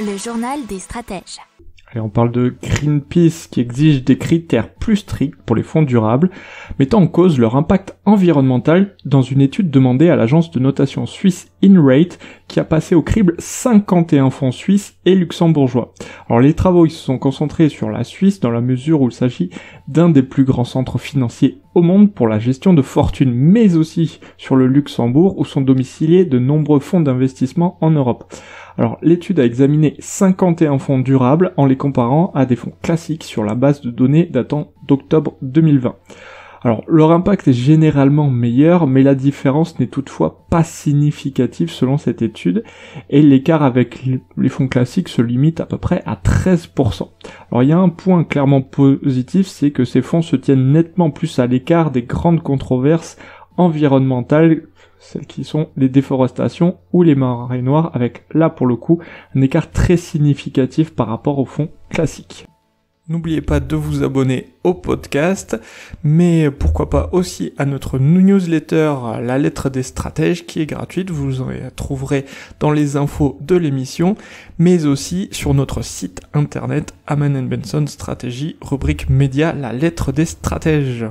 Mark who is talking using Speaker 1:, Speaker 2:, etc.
Speaker 1: Le journal des stratèges.
Speaker 2: Et on parle de Greenpeace qui exige des critères plus stricts pour les fonds durables, mettant en cause leur impact environnemental dans une étude demandée à l'agence de notation suisse InRate qui a passé au crible 51 fonds suisses et luxembourgeois. Alors les travaux se sont concentrés sur la Suisse dans la mesure où il s'agit d'un des plus grands centres financiers au monde pour la gestion de fortune, mais aussi sur le Luxembourg où sont domiciliés de nombreux fonds d'investissement en Europe. Alors l'étude a examiné 51 fonds durables en les comparant à des fonds classiques sur la base de données datant d'octobre 2020. Alors leur impact est généralement meilleur, mais la différence n'est toutefois pas significative selon cette étude, et l'écart avec les fonds classiques se limite à peu près à 13%. Alors il y a un point clairement positif, c'est que ces fonds se tiennent nettement plus à l'écart des grandes controverses environnementales celles qui sont les déforestations ou les marées noires, avec là pour le coup un écart très significatif par rapport au fond classique. N'oubliez pas de vous abonner au podcast, mais pourquoi pas aussi à notre newsletter La lettre des stratèges qui est gratuite, vous en trouverez dans les infos de l'émission, mais aussi sur notre site internet Aman Benson Stratégie, rubrique média La lettre des stratèges.